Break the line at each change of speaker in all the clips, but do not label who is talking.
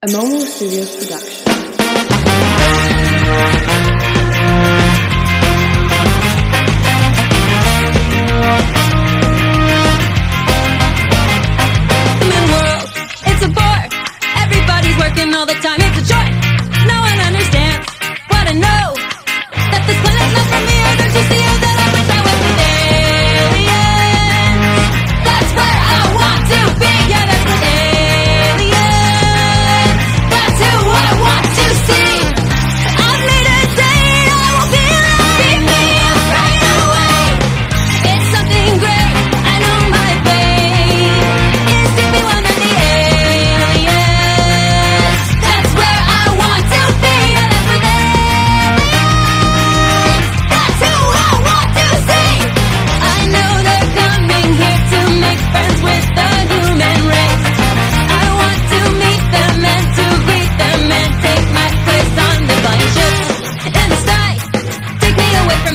A Momo Studios production.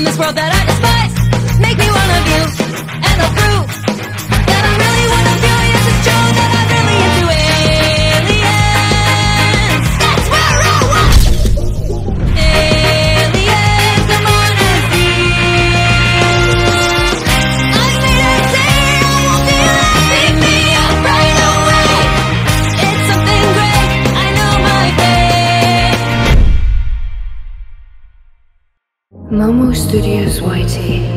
in this world that I despise. Make me
Momo Studios YT.